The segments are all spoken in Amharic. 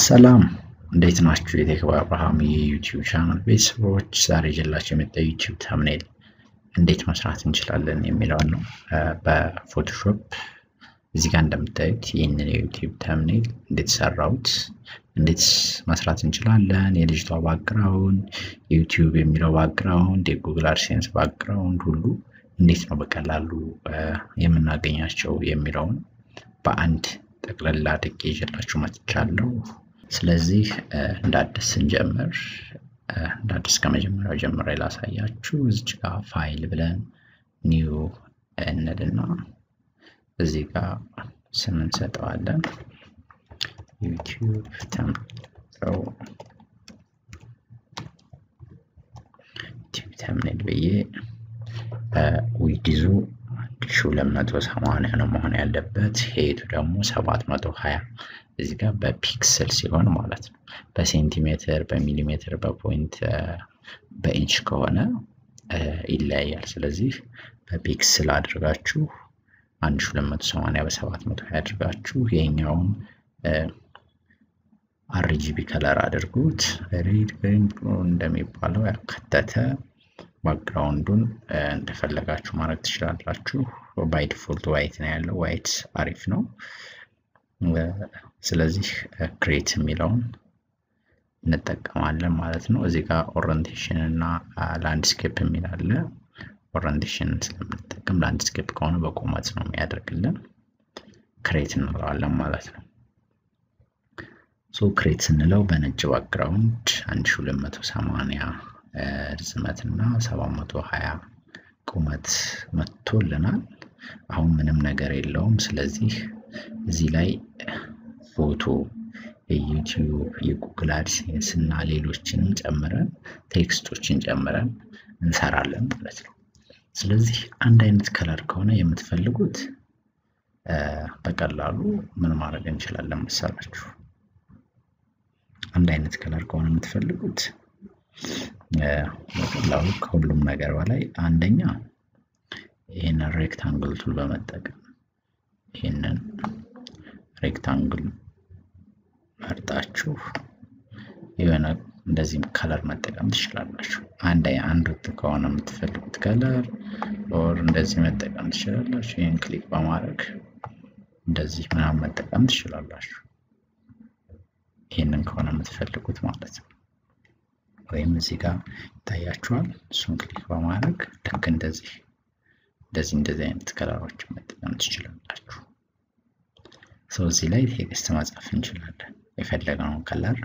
ሰላም እንዴት ናችሁ? የቴክባ አብርሃም የ YouTube channel ቤተሰቦች፣ ዛሬ ይዤላችሁ የመጣው YouTube thumbnail እንዴት መስራት እንችላለን የሚለውን ነው። በ Photoshop እዚህ ጋር እንደምታዩት ይህንን የ YouTube thumbnail እንዴት ሰራሁት፣ እንዴት መስራት እንችላለን፣ የልጅቷ background፣ YouTube የሚለው background፣ የ Google AdSense background ሁሉ እንዴት ነው በቀላሉ የምናገኛቸው የሚለውን በአንድ ጠቅለላ አድርጌ ይዤላችሁ መጥቻለሁ። ስለዚህ እንደ አዲስ ስንጀምር እንደ አዲስ ከመጀመሪያው ጀምሬ ላሳያችሁ። እዚች ጋር ፋይል ብለን new እንልና እዚህ ጋር ስም እንሰጠዋለን። YouTube ተምጠው YouTube thumbnail ብዬ ዊዲዙ 280 ነው መሆን ያለበት። height ኡ ደግሞ 720 እዚህ ጋር በ pixel ሲሆን ማለት ነው። በሴንቲሜትር፣ በሚሊሜትር፣ በ point፣ በኢንች ከሆነ ይለያያል። ስለዚህ በ pixel አድርጋችሁ 1280 በ720 አድርጋችሁ ይሄኛውን RGB color አድርጉት። red green እንደሚባለው ያካተተ background ኡን እንደፈለጋችሁ ማድረግ ትችላላችሁ። by default white ነው ያለው። white አሪፍ ነው። ስለዚህ create የሚለውን እንጠቀማለን ማለት ነው። እዚህ ጋር orientation እና landscape የሚል አለ። orientation ስለምንጠቀም landscape ከሆነ በቁመት ነው የሚያደርግልን። create እንለዋለን ማለት ነው። so create ስንለው በነጭ background 1280 ርዝመት እና 720 ቁመት መጥቶልናል። አሁን ምንም ነገር የለውም። ስለዚህ እዚህ ላይ ፎቶ፣ የ YouTube፣ የ Google AdSense እና ሌሎችንም ጨምረን text ኦችን ጨምረን እንሰራለን ማለት ነው። ስለዚህ አንድ አይነት color ከሆነ የምትፈልጉት በቀላሉ ምን ማድረግ እንችላለን መሰላችሁ? አንድ አይነት color ከሆነ የምትፈልጉት በቀላሉ ከሁሉም ነገር በላይ አንደኛ ይህንን rectangle tool በመጠቀም ይህንን rectangle መርጣችሁ የሆነ እንደዚህ color መጠቀም ትችላላችሁ። አንድ አንድ ከሆነ የምትፈልጉት color or እንደዚህ መጠቀም ትችላላችሁ። ይህን click በማድረግ እንደዚህ ምናምን መጠቀም ትችላላችሁ። ይህንን ከሆነ የምትፈልጉት ማለት ነው። ወይም እዚህ ጋር ይታያችኋል። እሱን click በማድረግ ልክ እንደዚህ እንደዚህ እንደዚህ አይነት color ኦችን መጠቀም ትችላላችሁ። so እዚህ ላይ text መጻፍ እንችላለን። የፈለግነውን color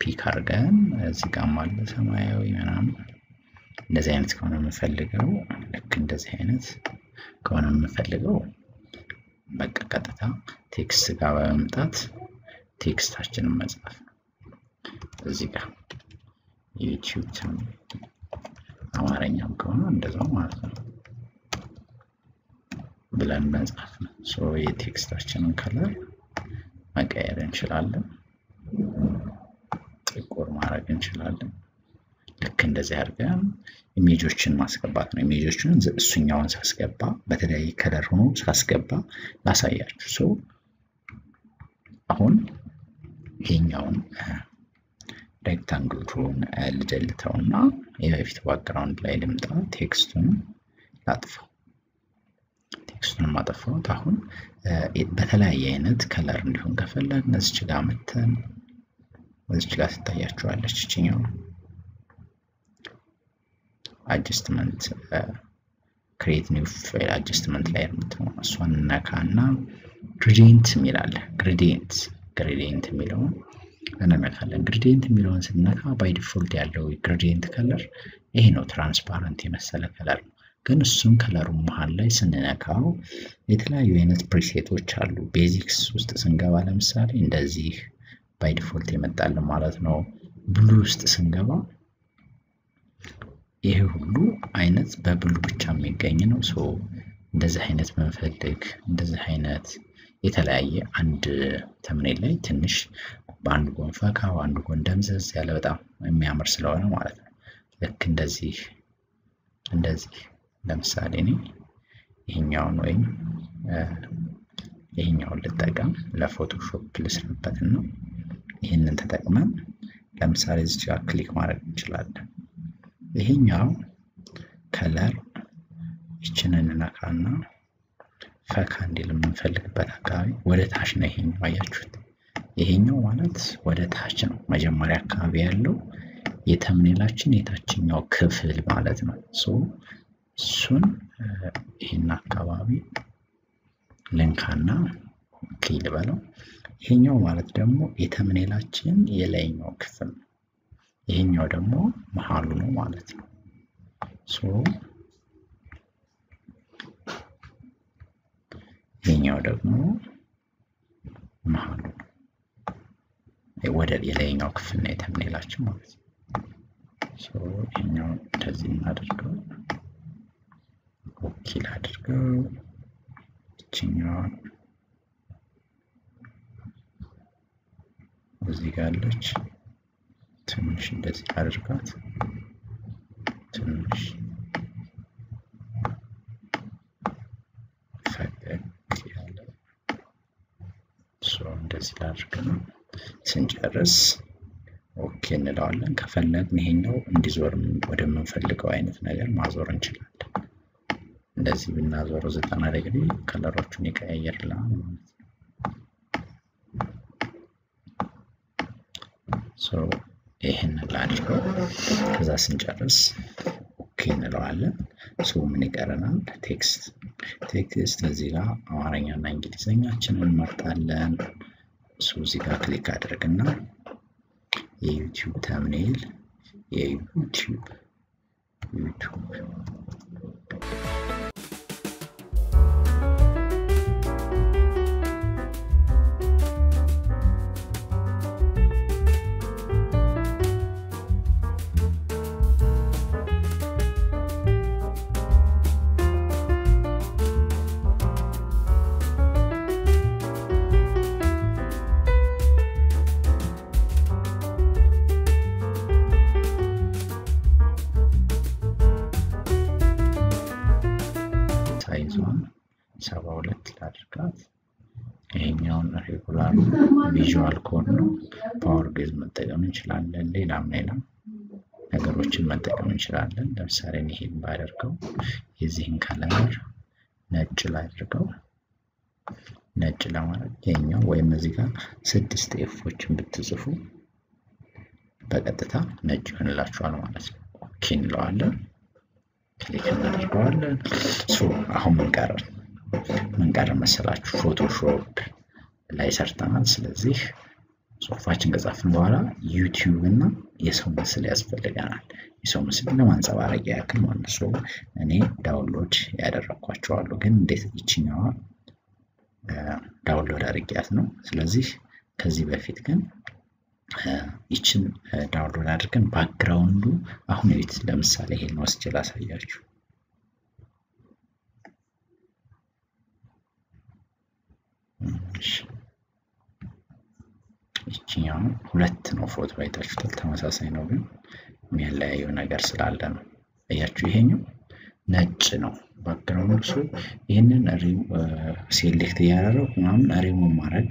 pick አድርገን እዚህ ጋር አለ ሰማያዊ ምናምን እንደዚህ አይነት ከሆነ የምፈልገው ልክ እንደዚህ አይነት ከሆነ የምፈልገው በቃ ቀጥታ text ጋር በመምጣት text ኣችንን መጻፍ ነው እዚህ ጋር YouTube አማርኛም ከሆነ እንደዛው ማለት ነው ብለን መጻፍ ነው። so የ text ኣችንን color መቀየር እንችላለን። ጥቁር ማድረግ እንችላለን። ልክ እንደዚህ አድርገን image ኦችን ማስገባት ነው። image ኦችን እሱኛውን ሳስገባ በተለያየ color ሆኖ ሳስገባ ላሳያችሁ። so አሁን ይሄኛውን rectangle tool ኡን ል delete ው እና የበፊት background ላይ ልምጣ። text ኡን ላጥፈው። text ኡን አጠፋሁት። አሁን በተለያየ አይነት color እንዲሆን ከፈለግን እዚች ጋር መተን እዚች ጋር ትታያችኋለች። ይችኛው adjustment create new fill adjustment ላይ የምትሆን እሷን ነካ እና gradient የሚላለ gradient gradient የሚለውን እንነካለን። gradient የሚለውን ስነካ by default ያለው gradient color ይሄ ነው። transparent የመሰለ color ነው። ግን እሱም color ኡ መሀል ላይ ስንነካው የተለያዩ አይነት preset ኦች አሉ። basics ውስጥ ስንገባ ለምሳሌ እንደዚህ by default የመጣልን ማለት ነው። blue ውስጥ ስንገባ ይሄ ሁሉ አይነት በ blue ብቻ የሚገኝ ነው። so እንደዚህ አይነት ምንፈልግ እንደዚህ አይነት የተለያየ አንድ thumbnail ላይ ትንሽ በአንድ ጎን ፈካ በአንድ ጎን ደምዘዝ ያለ በጣም የሚያምር ስለሆነ ማለት ነው። ልክ እንደዚህ እንደዚህ ለምሳሌ እኔ ይሄኛውን ወይም ይሄኛውን ልጠቀም ለፎቶሾፕ ልስራበትና ይህንን ተጠቅመን ለምሳሌ እዚህ ጋር click ማድረግ እንችላለን። ይሄኛው color ይችንን እንነካና ፈካ እንዲል የምንፈልግበት አካባቢ ወደ ታች ነው። ይሄኛው አያችሁት? ይሄኛው ማለት ወደ ታች ነው። መጀመሪያ አካባቢ ያለው የተምኔላችን የታችኛው ክፍል ማለት ነው። እሱን ይህን አካባቢ ልንካና ክሊል በለው። ይሄኛው ማለት ደግሞ የተምኔላችን የላይኛው ክፍል ነው። ይሄኛው ደግሞ መሀሉ ነው ማለት ነው። ይሄኛው ደግሞ መሀሉ ነው። ወደ የላይኛው ክፍል ነው የተምኔላችን ማለት ነው። ይሄኛው እንደዚህ አድርገው ይችኛዋን እዚህ ጋር አለች። ትንሽ እንደዚህ አድርጋት ትንሽ ፈገግ ያለ እንደዚህ ላድርግ ነው። ስንጨርስ okay እንለዋለን። ከፈለግን ይሄኛው እንዲዞር ወደምንፈልገው አይነት ነገር ማዞር እንችላለን። እንደዚህ ብናዞረው ዘጠና ዲግሪ color ኦቹን ይቀያየርልናል ማለት ነው። ይህንን ላድርገው። ከዛ ስንጨርስ okay እንለዋለን። so ምን ይቀረናል? text text እዚህ ጋር አማርኛና እንግሊዝኛችንን እንመርጣለን። እሱ እዚህ ጋር click አድርግና የዩቲዩብ thumbnail የዩቲዩብ ዩቲዩብ እንችላለን። ሌላም ሌላም ነገሮችን መጠቀም እንችላለን። ለምሳሌ ይሄን ባደርገው የዚህን color ነጭ ላድርገው። ነጭ ለማለት ይሄኛው ወይም እዚህ ጋር ስድስት F ኦችን ብትጽፉ በቀጥታ ነጭ ይሆንላችኋል ማለት ነው። okay እንለዋለን። click እናደርገዋለን። so አሁን ምን ቀረን? ምን ቀረን መሰላችሁ? ፎቶሾፕ ላይ ሰርተናል። ስለዚህ ጽሁፋችን ከጻፍን በኋላ ዩቲዩብ እና የሰው ምስል ያስፈልገናል። የሰው ምስል ለማንጸባረቂያ ያክል ማለት ነው። እኔ download ያደረግኳቸው አሉ፣ ግን እንዴት ይችኛዋ download አድርጊያት ነው። ስለዚህ ከዚህ በፊት ግን ይችን download አድርገን background ኡ አሁን ቤት ለምሳሌ ይሄን ወስጄ ላሳያችሁ። ይችኛው ሁለት ነው ፎቶ አይታችሁታል። ተመሳሳይ ነው፣ ግን የሚያለያየው ነገር ስላለ ነው። እያችሁ ይሄኛው ነጭ ነው background ኡ። so ይህንን select እያደረጉ ምናምን ሪሙቭ ማድረግ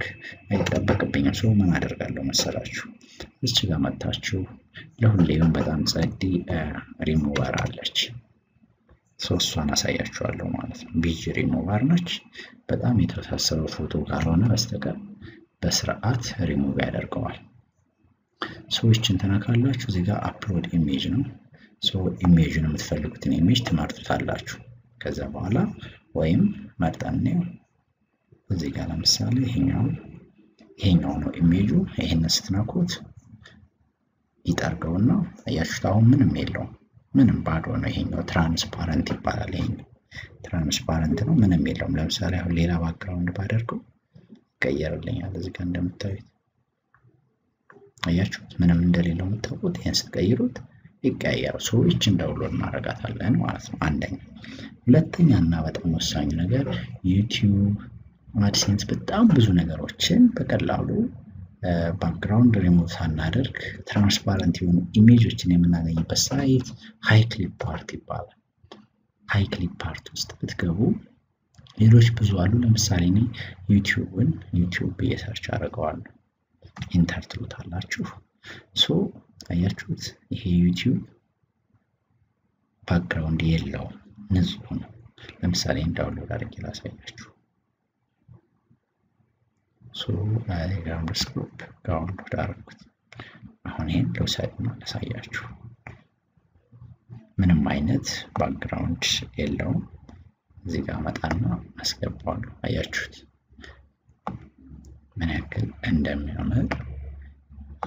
አይጠበቅብኝም። so ምን አደርጋለሁ መሰላችሁ? እች ጋር መታችሁ ለሁሌም በጣም ጸዲ ሪሙቨር አለች። እሷን አሳያችኋለሁ ማለት ነው። ቢጅ ሪሙቨር ነች። በጣም የተወሳሰበ ፎቶ ካልሆነ በስተቀር በስርዓት ሪሙቭ ያደርገዋል። so ይችን ትነካላችሁ። እዚህ ጋር upload image ነው። image ን የምትፈልጉትን image ትመርጡታላችሁ። ከዛ በኋላ ወይም መርጠን እዚህ ጋር ለምሳሌ ይሄኛው ይሄኛው ነው ኢሜጁ። ይሄንን ስትነኩት ይጠርገውና አያችሁት፣ አሁን ምንም የለውም፣ ምንም ባዶ ነው። ይሄኛው transparent ይባላል። ይሄኛው transparent ነው፣ ምንም የለውም። ለምሳሌ አሁን ሌላ background ባደርገው ይቀየርልኛል። እዚህ ጋር እንደምታዩት አያችሁት፣ ምንም እንደሌለው የምታውቁት ይሄን ስትቀይሩት ይቀያየራል። so ይችን download እናደርጋታለን ማለት ነው። አንደኛ። ሁለተኛ እና በጣም ወሳኝ ነገር ዩቲዩብ አድሴንስ በጣም ብዙ ነገሮችን በቀላሉ ባክግራውንድ ሪሙቭ ሳናደርግ transparent የሆኑ image ኦችን የምናገኝበት site HiClipart ይባላል። HiClipart ውስጥ ብትገቡ ሌሎች ብዙ አሉ። ለምሳሌ እኔ ዩቲዩብን ዩቲዩብ ብዬ search አደርገዋለሁ። enter ትሉታላችሁ። so አያችሁት፣ ይሄ ዩቲዩብ background የለውም፣ ንጹህ ነው። ለምሳሌ download አድርጌ ላሳያችሁ። so ግራውንድ ስኮፕ ዳውንሎድ አደረኩት። አሁን ይሄን ልውሰድና ላሳያችሁ። ምንም አይነት background የለውም። እዚህ ጋር መጣና አስገባዋለሁ። አያችሁት ምን ያክል እንደሚያምር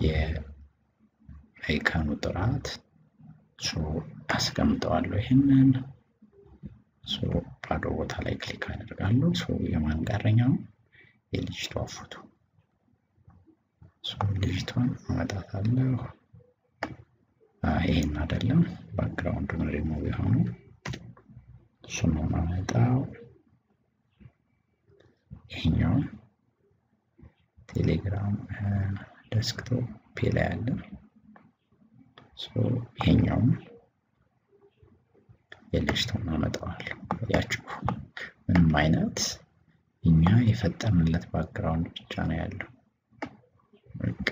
የ icon ኡ ጥራት አስቀምጠዋለሁ። ይህንን ባዶ ቦታ ላይ click አደርጋለሁ። የማን ጋረኛው የልጅቷ ፎቶ ልጅቷን አመጣታለሁ። ይሄን አይደለም ባክግራውንዱን ሪሙቭ የሆኑ እሱን ነው የማመጣው። ይሄኛው ቴሌግራም desktop ላይ አለ። ይሄኛውም የልጅቷን አመጣዋለሁ። ያችሁ ምንም አይነት እኛ የፈጠርንለት background ብቻ ነው ያለው። በቃ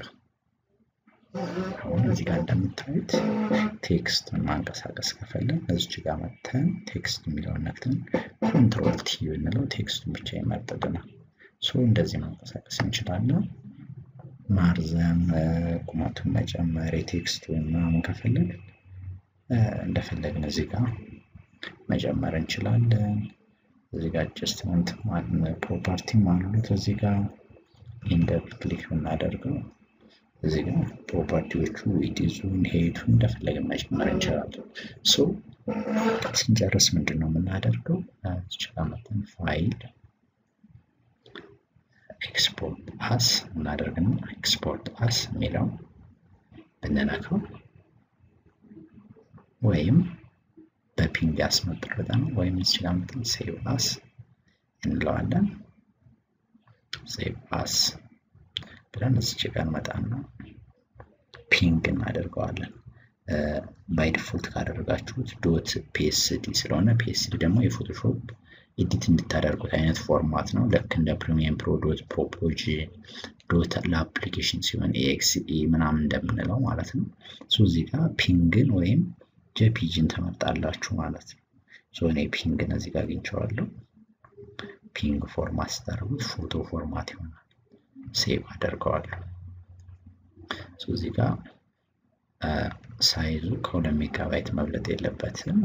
አሁን እዚህ ጋር እንደምታዩት text ኡን ማንቀሳቀስ ከፈለግን እዚች ጋር መጥተን text የሚለውን ነክተን control T ብንለው text ኡን ብቻ ይመርጥልናል። so እንደዚህ ማንቀሳቀስ እንችላለን። ማርዘም፣ ቁመቱን መጨመር፣ የ text ኡ ምናምን ከፈለግን እንደፈለግን እዚህ ጋር መጨመር እንችላለን። እዚህ ጋር adjustment property አሉት። እዚህ ጋር double click ብናደርገው እዚህ ጋር property ዎቹ width ኡን height ኡን እንደፈለግን መጨመር እንችላለን። so ስንጨርስ ምንድን ነው የምናደርገው? እዚች ላ መጥተን file export as እናደርግና export as የሚለው ብንነካው ወይም በ PNG ያስመርጠን ወይም እዚች ላ መጥተን save as እንለዋለን። save as ብለን እዚች ጋር እንመጣና PNG እናደርገዋለን። by default ካደረጋችሁት dot PSD ስለሆነ PSD ደግሞ የ Photoshop edit እንድታደርጉት አይነት format ነው። ልክ እንደ Premiere Pro dot ፖፖጂ dot ለ application ሲሆን EXE ምናምን እንደምንለው ማለት ነው። so እዚህ ጋር PNG ን ወይም JPG ን ትመርጣላችሁ ማለት ነው። so እኔ PNG ን እዚህ ጋር አግኝቼዋለሁ። PNG format ስታደርጉት ፎቶ format ይሆናል። save አደርገዋለሁ። እዚህ ጋር size ኡ ከሁለት ሜጋባይት መብለጥ የለበትም።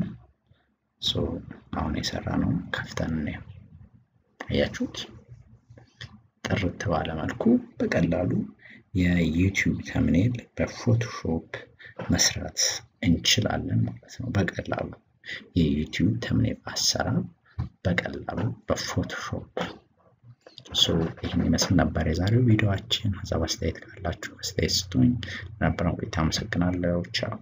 አሁን የሰራ ነው ከፍተን እናየው። አያችሁት? ጥርት ባለ መልኩ በቀላሉ የ YouTube thumbnail በ Photoshop መስራት እንችላለን ማለት ነው። በቀላሉ የ YouTube thumbnail አሰራር በቀላሉ በ Photoshop ይህን ይመስል ነበር የዛሬው ቪዲዮአችን። ሀሳብ አስተያየት ካላችሁ አስተያየት ስጡኝ። ለነበረን ቆይታ አመሰግናለሁ። ቻው